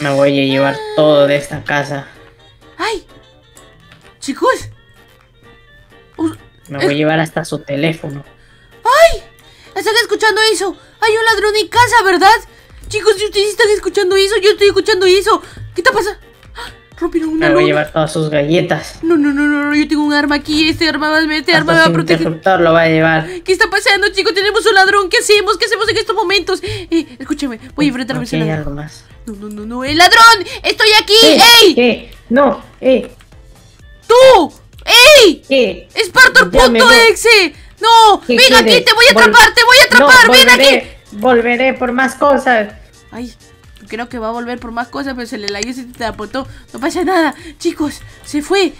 Me voy a llevar todo de esta casa. ¡Ay! Chicos. Me voy a llevar hasta su teléfono. ¡Ay! ¿Están escuchando eso? Hay un ladrón en casa, ¿verdad? Chicos, si ustedes están escuchando eso, yo estoy escuchando eso. ¿Qué está pasando? Rompieron una Me voy a llevar todas sus galletas. No, no, no, no, yo tengo un arma aquí. Este arma va, este arma me va a proteger. lo va a llevar. ¿Qué está pasando, chicos? Tenemos un ladrón. ¿Qué hacemos? ¿Qué hacemos en estos momentos? Eh, escúchame, voy a enfrentarme a Aquí ladrón. algo más. No, no, no, no. ¡El ladrón! ¡Estoy aquí! ¿Qué? ¡Ey! ¿Qué? No, eh, ¡Tú! ¡Ey! ¿qué? ¡Spartor.exe! ¡No! ¿Qué ¡Ven aquí! quieres? ¡Te voy a Vol- atrapar! ¡Te voy a atrapar! No, ¡Ven aquí! Volveré por más cosas. Ay, creo que va a volver por más cosas, pero se le la se te apuntó. No pasa nada. Chicos, se fue.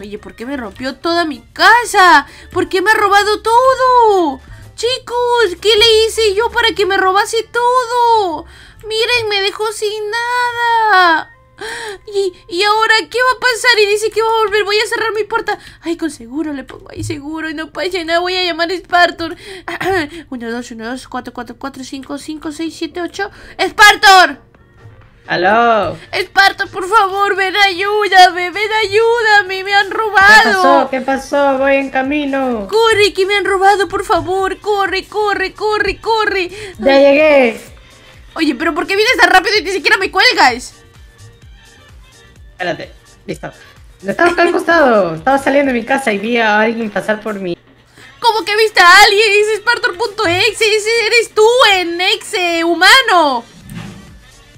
Oye, ¿por qué me rompió toda mi casa? ¿Por qué me ha robado todo? Chicos, ¿qué le hice yo para que me robase todo? Miren, me dejó sin nada. ¿Y, y ahora qué va a pasar? Y dice que va a volver. Voy a cerrar mi puerta. Ay, con seguro le pongo ahí seguro. Y no pasa nada. Voy a llamar a Spartor. 1, 2, 1, 2, 4, 4, 4, 5, 5, 6, 7, 8. ¡Spartor! ¿Aló? Spartor, por favor, ven, ayúdame. Ven, ayúdame. Me han ¿Qué robado. pasó? ¿Qué pasó? Voy en camino. Corre, que me han robado, por favor. Corre, corre, corre, corre. Ya llegué. Oye, pero ¿por qué vienes tan rápido y ni siquiera me cuelgas? Espérate. Listo. Estaba acá al costado. Estaba saliendo de mi casa y vi a alguien pasar por mí. ¿Cómo que viste a alguien? Es Spartor.exe. Ese eres tú en exe humano.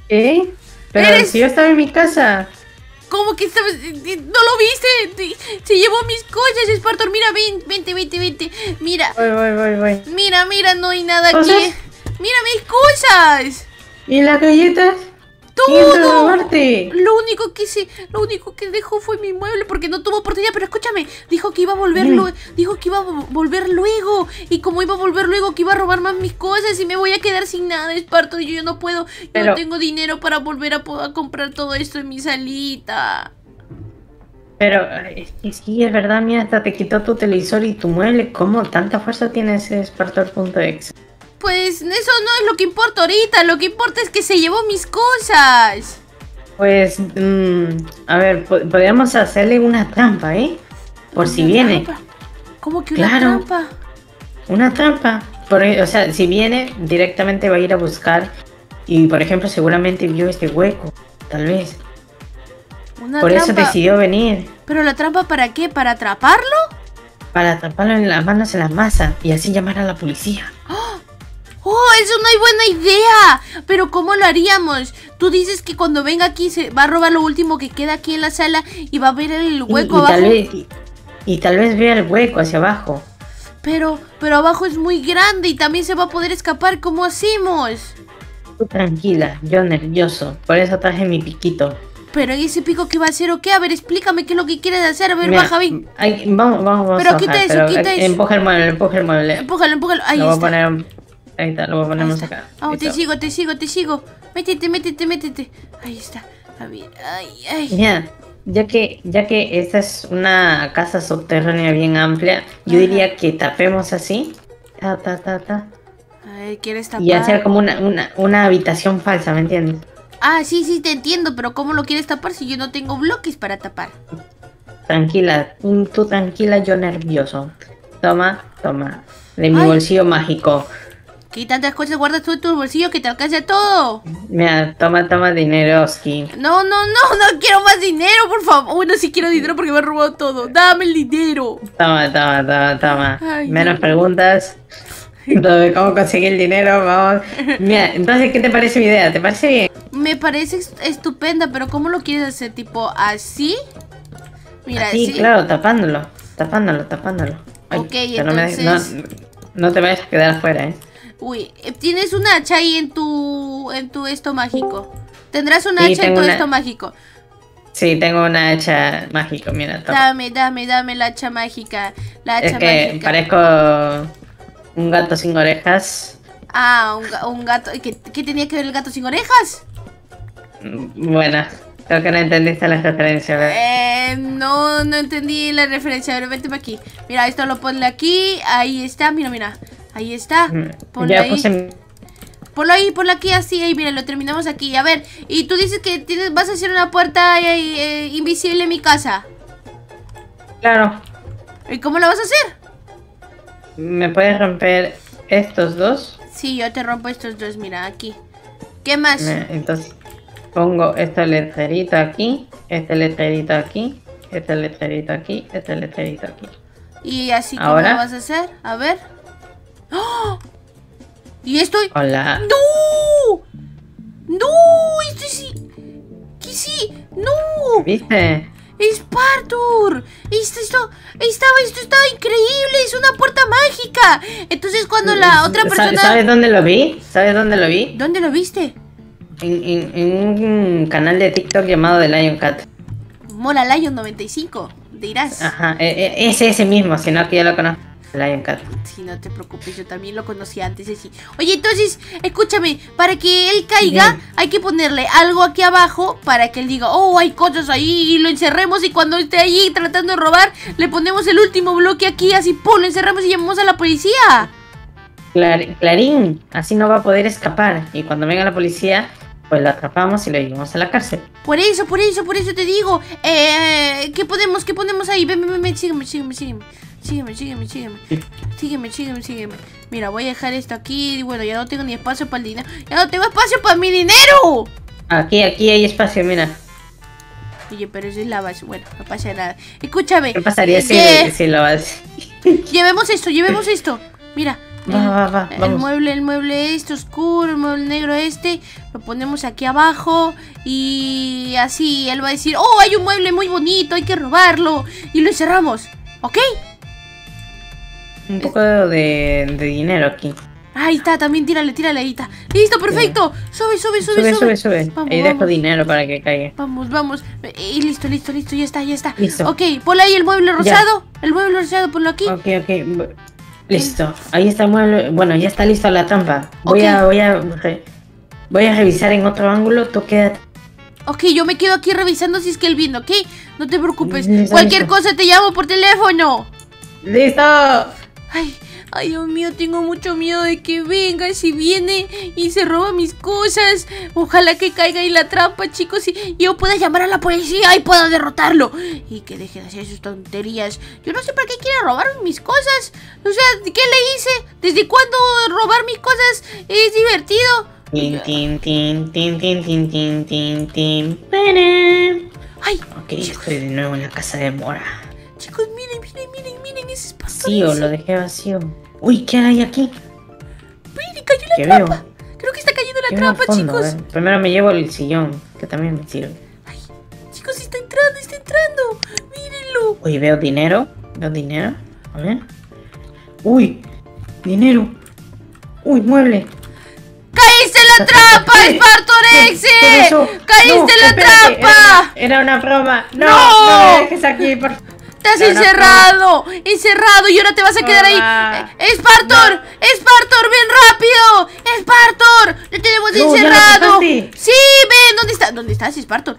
¿Qué? Pero Eres- si yo estaba en mi casa. ¿Cómo que estabas? eh, eh, ¿No lo viste? Se llevó mis cosas, Spartor. Mira, ven, vente, vente, vente. Mira, Voy, voy, voy, voy. mira, mira, no hay nada aquí. Mira mis cosas. ¿Y las galletas? Lo único que se, lo único que dejó fue mi mueble porque no tuvo oportunidad, pero escúchame, dijo que iba a volver Dime. luego, dijo que iba a vo- volver luego y como iba a volver luego que iba a robar más mis cosas y me voy a quedar sin nada, Esparto, y yo no puedo, yo no tengo dinero para volver a, comprar todo esto en mi salita. Pero es que sí, es verdad, mira, hasta te quitó tu televisor y tu mueble. ¿Cómo tanta fuerza tiene ese? Pues eso no es lo que importa ahorita, lo que importa es que se llevó mis cosas. Pues, mm, a ver, po- podríamos hacerle una trampa, ¿eh? Por si viene. trampa. ¿Cómo que una Claro. trampa? Una trampa. Por, o sea, si viene, directamente va a ir a buscar. Y, por ejemplo, seguramente vio este hueco. Tal vez. Una por eso decidió venir. ¿Pero la trampa para qué? ¿Para atraparlo? Para atraparlo en las manos en la masa. Y así llamar a la policía. ¡Oh, es una buena idea! Pero ¿cómo lo haríamos? Tú dices que cuando venga aquí se va a robar lo último que queda aquí en la sala y va a ver el Y- hueco y, abajo. tal vez, y, y tal vez vea el hueco hacia abajo. Pero, pero abajo es muy grande y también se va a poder escapar. ¿Cómo hacemos? Tú tranquila, yo nervioso. Por eso traje mi piquito. Pero en ese pico que va a hacer o qué? A ver, explícame qué es lo que quieres hacer. A ver, Mira, baja bien. ay, vamos, vamos, vamos. Pero a quita eso, pero, quita eh, eso. Empuja el mueble, empuja el mueble. Empújalo, empújalo. Ahí lo voy a está. poner. Ahí está, lo más está. acá. Vamos, te sigo, te sigo, te sigo. Métete, métete, métete. Ahí está. A ver, ay, ay. Mira, ya que, ya que esta es una casa subterránea bien amplia, yo diría que tapemos así. Ta, ta, ta, ta. A ver, ¿quieres tapar? Y hacer como una, una, una habitación falsa, ¿me entiendes? Ah, sí, sí, te entiendo, pero ¿cómo lo quieres tapar si yo no tengo bloques para tapar? Tranquila, tú, tú tranquila, yo nervioso. Toma, toma. De mi Ay. bolsillo mágico. ¿Qué tantas cosas guardas tú en tu bolsillo que te alcance a todo? Mira, toma, toma dinero, Oski. No, no, no, no quiero más dinero, por favor. Bueno, sí quiero dinero porque me han robado todo. Dame el dinero. Toma, toma, toma, toma. Ay, Menos preguntas. Sobre cómo conseguir el dinero, vamos. Mira, entonces, ¿qué te parece mi idea? ¿Te parece bien? Me parece est- estupenda, pero ¿cómo lo quieres hacer? ¿Tipo así? Mira, Sí, así. claro, tapándolo. Tapándolo, tapándolo. Ok, pero no me- entonces- no, no te vayas a quedar afuera, ¿eh? Uy, eh, tienes un hacha ahí en tu, en tu esto mágico. Tendrás un Sí, hacha en tu una- esto mágico. Sí, tengo una hacha mágica, mira. toma. Dame, dame, dame la hacha mágica. La hacha Es que mágica. parezco un gato sin orejas. Ah, un, ga- un gato. ¿Qué, qué tenía que ver el gato sin orejas? Mm, Bueno, creo que no entendiste la referencia, ¿verdad? Eh, no, no entendí la referencia. Vente para aquí. Mira, esto lo ponle aquí. Ahí está, mira, mira. Ahí está. Mm, Ponle Ya ahí. puse mi- Ponlo ahí, ponlo aquí así, ahí, mira, lo terminamos aquí. A ver, y tú dices que tienes, vas a hacer una puerta eh, eh, invisible en mi casa. Claro. ¿Y cómo lo vas a hacer? ¿Me puedes romper estos dos? Sí, yo te rompo estos dos, mira, aquí. ¿Qué más? Entonces pongo esta letrerita aquí, este letrerito aquí, este letrerito aquí, este letrerito aquí. Y así ¿Ahora? lo vas a hacer, a ver. ¡Ah! ¿Y esto? Hola. ¡No! ¡No! ¡Esto sí! ¿Qué sí? ¡No! ¿Viste? ¡Spartur! Esto, esto, estaba, esto estaba increíble, es una puerta mágica. Entonces cuando la otra Sa- persona... ¿Sabes dónde lo vi? ¿Sabes dónde lo vi? ¿Dónde lo viste? En, en- en un canal de TikTok llamado The Lion Cat. Mola Lion 95, dirás. Ajá, e- e- ese ese mismo, sino que ya lo conozco. Lion Cat. Sí, no te preocupes, yo también lo conocí antes, sí. Oye, entonces, escúchame, para que él caiga, Bien. hay que ponerle algo aquí abajo para que él diga, oh, hay cosas ahí, y lo encerremos y cuando esté allí tratando de robar, le ponemos el último bloque aquí, así, pum, lo encerramos y llamamos a la policía. Clar- Clarín, así no va a poder escapar. Y cuando venga la policía, pues lo atrapamos y lo llevamos a la cárcel. Por eso, por eso, por eso te digo, eh, ¿qué podemos, qué ponemos ahí? Ven, ven, ven, sígueme, sígueme, sígueme. Sígueme, sígueme, sígueme. Sígueme, sígueme, sígueme. Mira, voy a dejar esto aquí. Bueno, ya no tengo ni espacio para el dinero. Ya no tengo espacio para mi dinero. Aquí, aquí hay espacio, mira. Oye, pero eso es la base. Bueno, no pasa nada. Escúchame. ¿Qué pasaría si, si lo haces? Llevemos esto, llevemos esto. Mira. Va, el- va, va, el vamos. mueble, el mueble este oscuro, el mueble negro este, lo ponemos aquí abajo y así él va a decir, oh, hay un mueble muy bonito, hay que robarlo y lo encerramos, ¿ok? Un poco de, de dinero aquí. Ahí está, también tírale, tírale, ahí está. Listo, perfecto. Sube, sube, sube, Sube, sube. sube, sube. Vamos, Ahí dejo dinero para que caiga. Vamos, vamos. Y listo, listo, listo, ya está, ya está. Listo. Ok, ponle ahí el mueble rosado. El mueble rosado, ponlo aquí. Ok, ok. Listo. Ahí está el mueble. Bueno, ya está lista la trampa. Voy a, voy a, voy a revisar en otro ángulo. Tú quédate. Ok, yo me quedo aquí revisando si es que él viene, ¿ok? No te preocupes. Listo, Cualquier listo. cosa te llamo por teléfono. ¡Listo! Ay, ay, Dios mío, tengo mucho miedo de que venga, si viene y se roba mis cosas. Ojalá que caiga y la trampa, chicos, y yo pueda llamar a la policía y pueda derrotarlo. Y que deje de hacer sus tonterías. Yo no sé para qué quiere robar mis cosas. O sea, ¿qué le hice? ¿Desde cuándo robar mis cosas es divertido? Tin, Ay, ok, chicos. de nuevo en la casa de Mora. Chicos, mira ese espacio. Vacío, lo dejé vacío. Uy, ¿qué hay aquí? Cayó la ¿Qué trampa. veo? Creo que está cayendo la ¿Qué veo al trampa, fondo? chicos. Primero me llevo el sillón, que también me sirve. Ay, chicos, está entrando, está entrando. Mírenlo. Uy, veo dinero. Veo dinero. A ver. Uy, dinero. Uy, mueble. ¡Caíste en la trampa, ¿Qué? Espartorexe! ¿Qué pasó? ¡Caíste No, en la espérate, trampa! Era, era una broma. No, ¡No! no, me dejes aquí, por ¡Estás encerrado! ¡Encerrado! Y ahora te vas a quedar ahí. Broma. Eh, ¡Espartor! ¡Espartor, ven rápido! ¡Espartor! ¡Lo tenemos encerrado! ¡Sí, ven! ¿Dónde estás? ¿Dónde estás, Espartor?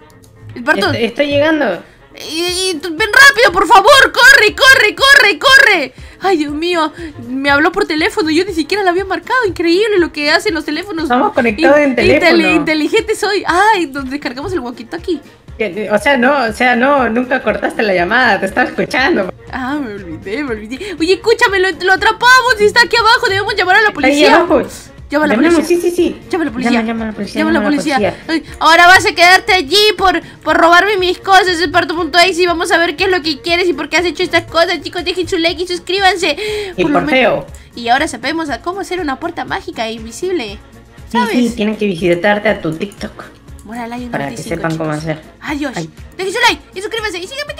Espartor, estoy llegando. Y- y tú- ven rápido, por favor, corre, corre, corre, corre. Ay, Dios mío, me habló por teléfono, yo ni siquiera la había marcado. Increíble lo que hacen los teléfonos. Estamos conectados en teléfono. inteligente soy. Ay, nos descargamos el walkie-talkie. Que- O sea, no, o sea, no, nunca cortaste la llamada, te estaba escuchando. Ah, me olvidé, me olvidé. Oye, escúchame, lo, lo atrapamos y está aquí abajo. Debemos llamar a la Ahí policía. abajo. Llama a la Llamemos, policía. Sí, sí, sí. Llama a la policía. Llama, llama a la policía. Llama a la policía. Ahora vas a quedarte allí por, por robarme mis cosas, Esparto.exe, y vamos a ver qué es lo que quieres y por qué has hecho estas cosas. Chicos, dejen su like y suscríbanse. Y por feo. Y ahora sabemos a cómo hacer una puerta mágica e invisible. Sí, ¿Sabes? sí, tienen que visitarte a tu TikTok Moral, hay un para que 95, sepan cómo hacer. Adiós. Ay. Dejen su like y suscríbanse y síganme en